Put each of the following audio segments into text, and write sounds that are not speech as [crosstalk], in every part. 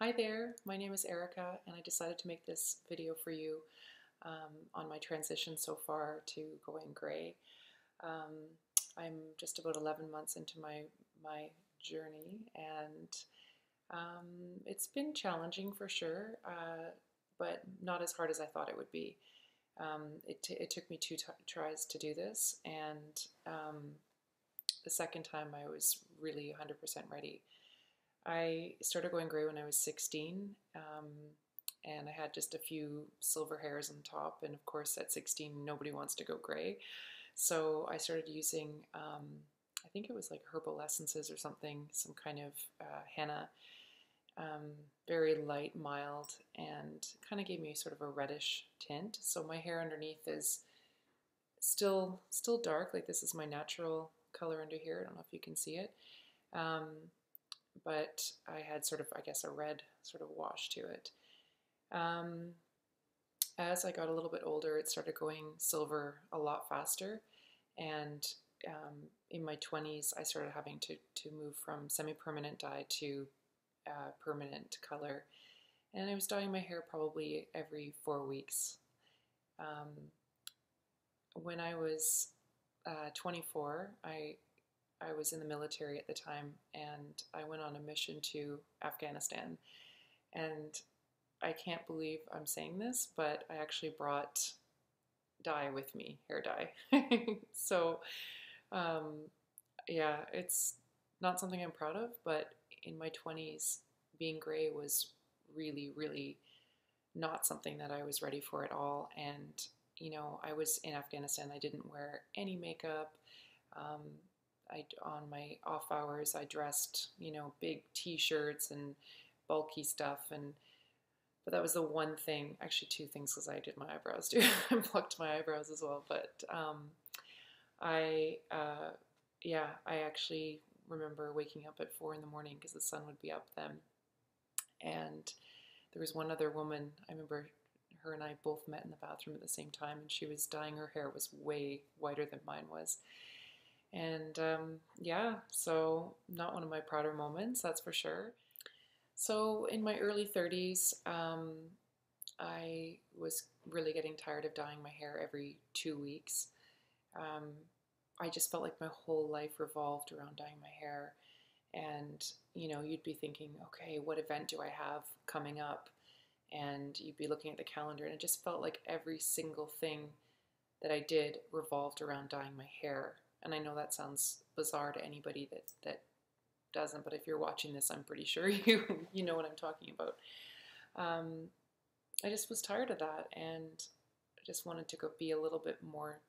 Hi there, my name is Erica and I decided to make this video for you um, on my transition so far to going gray. Um, I'm just about 11 months into my, my journey and um, it's been challenging for sure, uh, but not as hard as I thought it would be. Um, it, it, took me two tries to do this and um, the second time I was really 100% ready. I started going gray when I was 16, um, and I had just a few silver hairs on top. And of course, at 16, nobody wants to go gray. So I started using, um, I think it was like herbal essences or something, some kind of uh, henna, um, very light, mild, and kind of gave me sort of a reddish tint. So my hair underneath is still still dark. Like this is my natural color under here. I don't know if you can see it. But I had sort of, I guess, a red sort of wash to it. Um, as I got a little bit older, it started going silver a lot faster. And um, in my 20s, I started having to, to move from semi-permanent dye to uh, permanent color. And I was dyeing my hair probably every four weeks. Um, when I was uh, 24, I I was in the military at the time and I went on a mission to Afghanistan. And I can't believe I'm saying this, but I actually brought dye with me, hair dye. [laughs] so, um, yeah, it's not something I'm proud of, but in my 20s, being gray was really, really not something that I was ready for at all. And, you know, I was in Afghanistan, I didn't wear any makeup. Um, I on my off hours I dressed, you know, big t-shirts and bulky stuff and but that was the one thing, actually two things because I did my eyebrows too. [laughs] I plucked my eyebrows as well, but um, I uh, yeah, I actually remember waking up at four in the morning because the sun would be up then. And there was one other woman, I remember her and I both met in the bathroom at the same time, and she was dyeing her hair, was way whiter than mine was. And um, yeah, so not one of my prouder moments, that's for sure. So in my early 30s, um, I was really getting tired of dyeing my hair every two weeks. Um, I just felt like my whole life revolved around dyeing my hair. And, you know, you'd be thinking, okay, what event do I have coming up? And you'd be looking at the calendar, and it just felt like every single thing that I did revolved around dyeing my hair. And I know that sounds bizarre to anybody that, that doesn't, but if you're watching this, I'm pretty sure [laughs] you, you know what I'm talking about. Um, I just was tired of that and I just wanted to go be a little bit more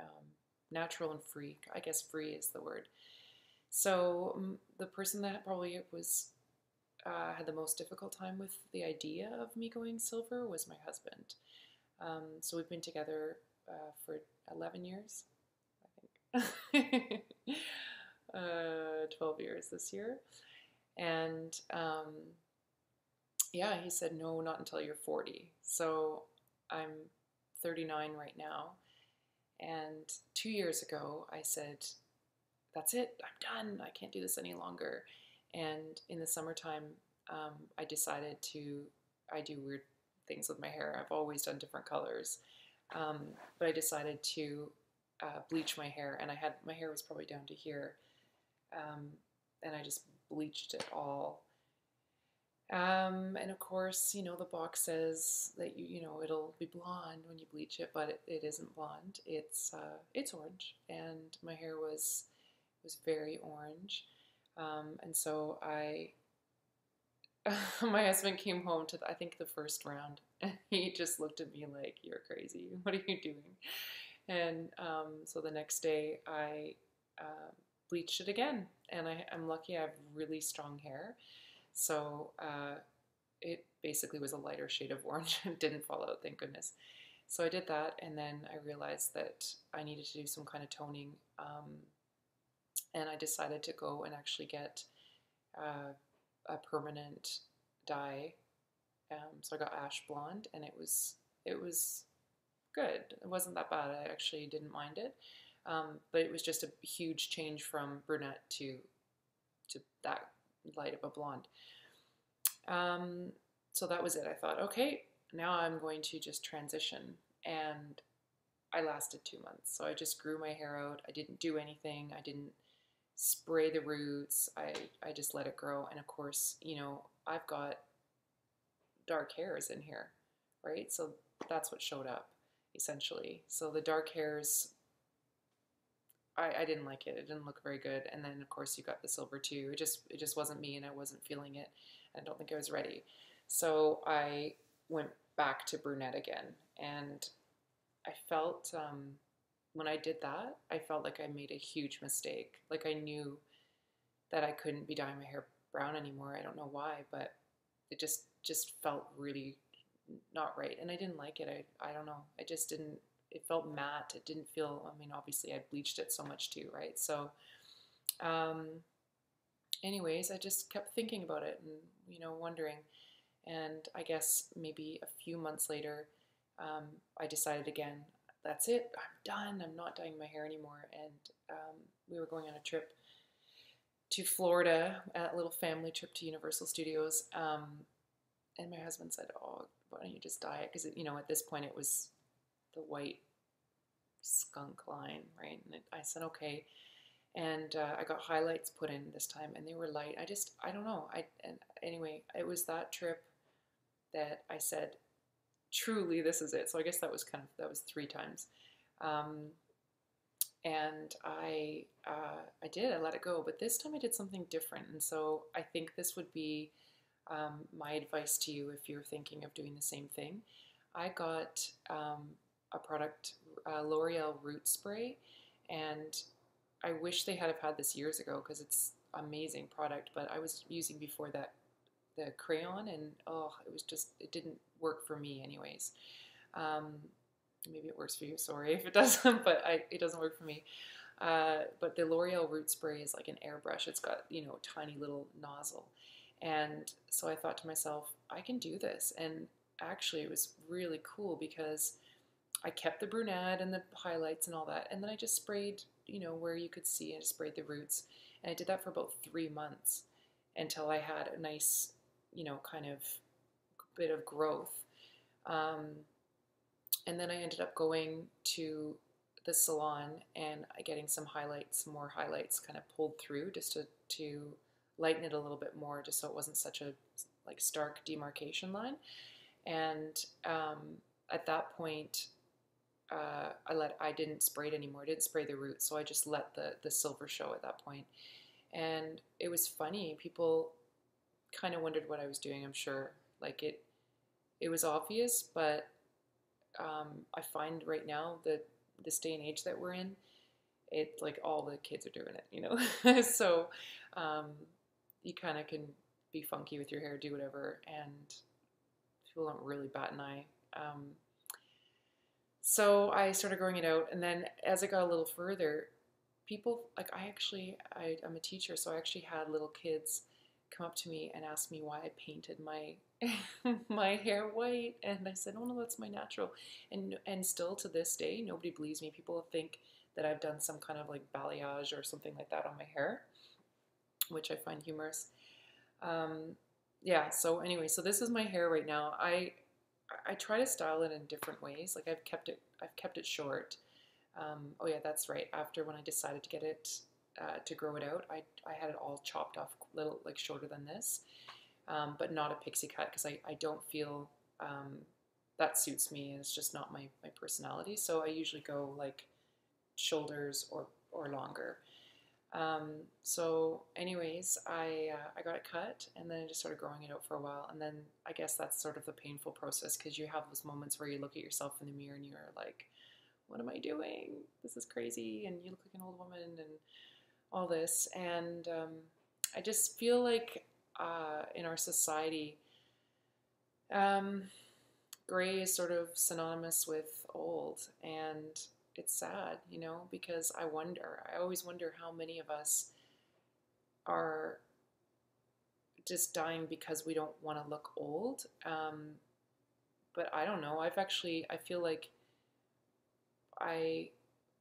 um, natural and free. I guess free is the word. So um, the person that probably was uh, had the most difficult time with the idea of me going silver was my husband. Um, so we've been together uh, for 11 years. [laughs] uh, 12 years this year. And um, yeah, he said, no, not until you're 40. So I'm 39 right now. And two years ago, I said, that's it, I'm done, I can't do this any longer. And in the summertime, um, I decided to, I do weird things with my hair. I've always done different colors. Um, but I decided to uh, bleach my hair, and I had my hair was probably down to here, um, and I just bleached it all. Um, and of course, you know the box says that you you know it'll be blonde when you bleach it, but it, it isn't blonde. It's uh, it's orange, and my hair was was very orange, um, and so I. [laughs] my husband came home to the, I think the first round, [laughs] and he just looked at me like, "You're crazy. What are you doing?" And um, so the next day I uh, bleached it again. And I, am lucky I have really strong hair. So uh, it basically was a lighter shade of orange. [laughs] it didn't fall out, thank goodness. So I did that. And then I realized that I needed to do some kind of toning. Um, and I decided to go and actually get uh, a permanent dye. Um, so I got ash blonde, and it was it was good. It wasn't that bad. I actually didn't mind it. Um, but it was just a huge change from brunette to to that light of a blonde. Um, so that was it. I thought, okay, now I'm going to just transition. And I lasted two months. So I just grew my hair out. I didn't do anything. I didn't spray the roots. I, I just let it grow. And of course, you know, I've got dark hairs in here, right? So that's what showed up essentially. So the dark hairs, I, I didn't like it. It didn't look very good. And then of course you got the silver too. It just it just wasn't me and I wasn't feeling it. I don't think I was ready. So I went back to brunette again and I felt um, when I did that, I felt like I made a huge mistake. Like I knew that I couldn't be dyeing my hair brown anymore. I don't know why, but it just just felt really not right, and I didn't like it. I I don't know. I just didn't. It felt matte. It didn't feel. I mean, obviously, I bleached it so much too, right? So, um, anyways, I just kept thinking about it and you know wondering, and I guess maybe a few months later, um, I decided again. That's it. I'm done. I'm not dyeing my hair anymore. And um, we were going on a trip to Florida, a little family trip to Universal Studios. Um, and my husband said, "Oh, why don't you just dye it?" Because you know, at this point, it was the white skunk line, right? And I said, "Okay." And uh, I got highlights put in this time, and they were light. I just, I don't know. I and anyway, it was that trip that I said, "Truly, this is it." So I guess that was kind of that was three times. Um, and I uh, I did I let it go, but this time I did something different, and so I think this would be um, my advice to you if you're thinking of doing the same thing. I got um, a product, uh, L'Oreal Root Spray, and I wish they had have had this years ago because it's amazing product. But I was using before that the crayon, and oh, it was just it didn't work for me, anyways. Um, maybe it works for you. Sorry [laughs] if it doesn't, but I, it doesn't work for me. Uh, but the L'Oreal Root Spray is like an airbrush. It's got you know tiny little nozzle, and so I thought to myself, I can do this. And actually, it was really cool because I kept the brunette and the highlights and all that. And then I just sprayed, you know, where you could see, I sprayed the roots. And I did that for about three months until I had a nice, you know, kind of bit of growth. Um, and then I ended up going to the salon and getting some highlights, more highlights kind of pulled through just to, to lighten it a little bit more just so it wasn't such a like stark demarcation line. And um, at that point, uh, I let I didn't spray it anymore. I didn't spray the roots, so I just let the the silver show at that point. And it was funny. People kind of wondered what I was doing. I'm sure, like it, it was obvious, but um, I find right now that this day and age that we're in, it's like all the kids are doing it, you know. [laughs] so um, you kind of can be funky with your hair, do whatever, and people don't really bat an eye. Um, so I started growing it out, and then as I got a little further, people like I actually I, I'm a teacher, so I actually had little kids come up to me and ask me why I painted my [laughs] my hair white, and I said, "Oh no, that's my natural." And and still to this day, nobody believes me. People think that I've done some kind of like balayage or something like that on my hair which I find humorous. Um, yeah, so anyway, so this is my hair right now. I I try to style it in different ways. Like I've kept it I've kept it short. Um, oh yeah, that's right. After when I decided to get it uh, to grow it out, I I had it all chopped off a little like shorter than this, um, but not a pixie cut because I I don't feel um, that suits me it's just not my my personality. So I usually go like shoulders or or longer. Um, so, anyways, I uh, I got it cut, and then I just started growing it out for a while, and then I guess that's sort of the painful process because you have those moments where you look at yourself in the mirror and you're like, "What am I doing? This is crazy," and you look like an old woman and all this, and um, I just feel like uh, in our society, um, gray is sort of synonymous with old, and it's sad, you know, because I wonder, I always wonder how many of us are just dyeing because we don't want to look old. Um, but I don't know. I've actually, I feel like I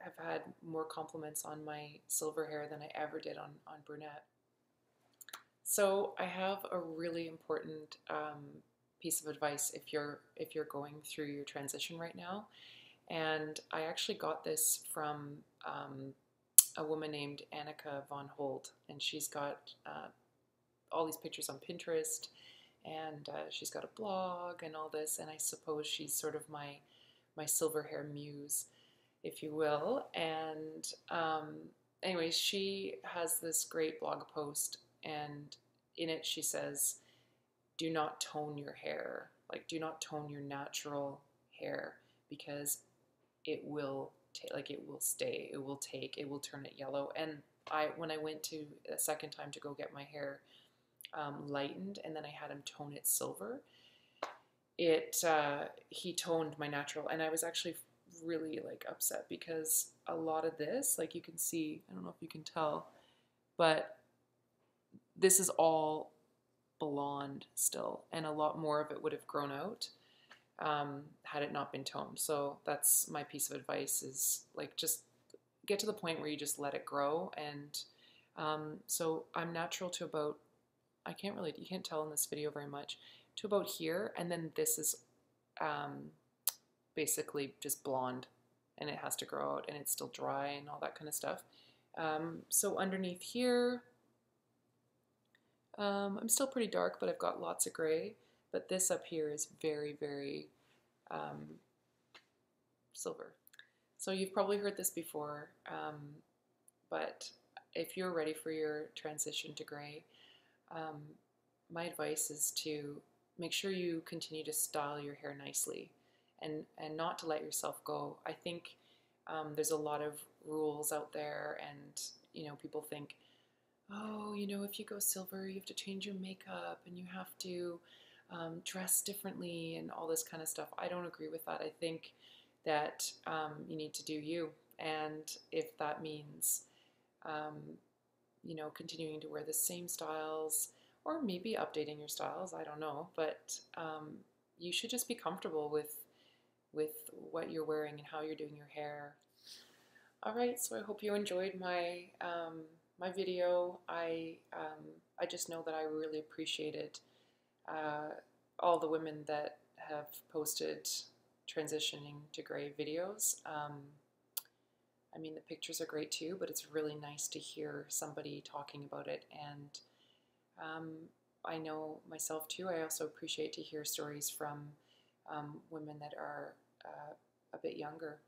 have had more compliments on my silver hair than I ever did on, on brunette. So I have a really important um, piece of advice if you're if you're going through your transition right now, and I actually got this from um, a woman named Annika von Holdt, and she's got uh, all these pictures on Pinterest, and uh, she's got a blog and all this, and I suppose she's sort of my my silver hair muse, if you will. And um, anyways, she has this great blog post, and in it she says, "Do not tone your hair. Like, do not tone your natural hair because it will take, like, it will stay. It will take. It will turn it yellow." And I, when I went to a second time to go get my hair um, lightened, and then I had him tone it silver. It uh, he toned my natural, and I was actually really like upset because a lot of this, like you can see, I don't know if you can tell, but this is all blonde still, and a lot more of it would have grown out um, had it not been toned. So that's my piece of advice: is like just get to the point where you just let it grow. And um, so I'm natural to about I can't really you can't tell in this video very much to about here, and then this is um, basically just blonde and it has to grow out and it's still dry and all that kind of stuff. Um, so underneath here, um, I'm still pretty dark, but I've got lots of gray. But this up here is very, very um, silver. So you've probably heard this before, um, but if you're ready for your transition to gray, um, my advice is to make sure you continue to style your hair nicely and and not to let yourself go. I think um, there's a lot of rules out there, and you know people think, oh, you know, if you go silver, you have to change your makeup and you have to um, dress differently and all this kind of stuff. I don't agree with that. I think that um, you need to do you, and if that means um, you know continuing to wear the same styles or maybe updating your styles, I don't know, but um, you should just be comfortable with with what you're wearing and how you're doing your hair. All right, so I hope you enjoyed my um, my video. I um, I just know that I really appreciated uh, all the women that have posted transitioning to gray videos. Um, I mean, the pictures are great too, but it's really nice to hear somebody talking about it. And um, I know myself too. I also appreciate to hear stories from um, women that are uh, a bit younger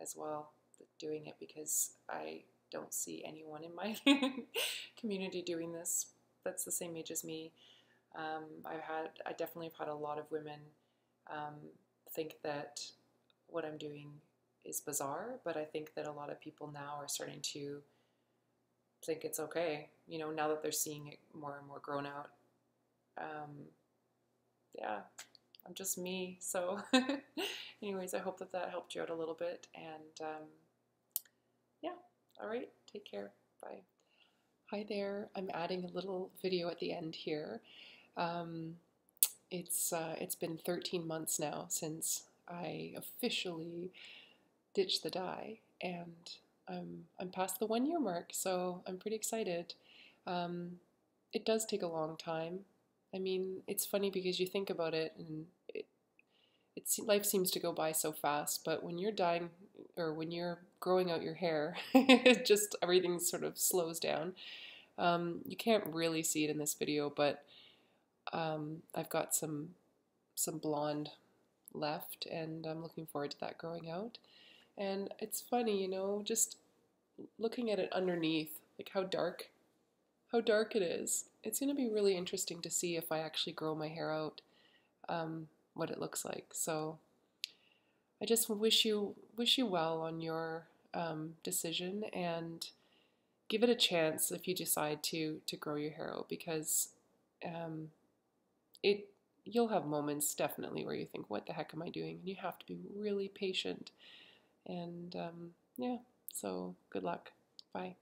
as well doing it because I don't see anyone in my [laughs] community doing this that's the same age as me. Um, I've had, I definitely have had a lot of women um, think that what I'm doing is bizarre, but I think that a lot of people now are starting to think it's okay. You know, now that they're seeing it more and more grown out. Um, yeah, I'm just me. So, [laughs] anyways, I hope that that helped you out a little bit. And um, yeah, all right, take care. Bye. Hi there. I'm adding a little video at the end here. Um, it's uh, it's been 13 months now since I officially ditched the dye, and I'm I'm past the one year mark, so I'm pretty excited. Um, it does take a long time. I mean, it's funny because you think about it, and it, it life seems to go by so fast. But when you're dyeing, or when you're growing out your hair, it [laughs] just everything sort of slows down. Um, you can't really see it in this video, but um, I've got some some blonde left, and I'm looking forward to that growing out. And it's funny, you know, just looking at it underneath, like how dark how dark it is. It's going to be really interesting to see if I actually grow my hair out, um, what it looks like. So I just wish you wish you well on your um, decision and give it a chance if you decide to to grow your hair out because um, it you'll have moments definitely where you think what the heck am I doing? And you have to be really patient. And um, yeah so good luck. Bye